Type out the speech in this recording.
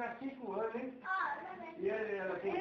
há cinco anos, hein? Ah, também. E ela tem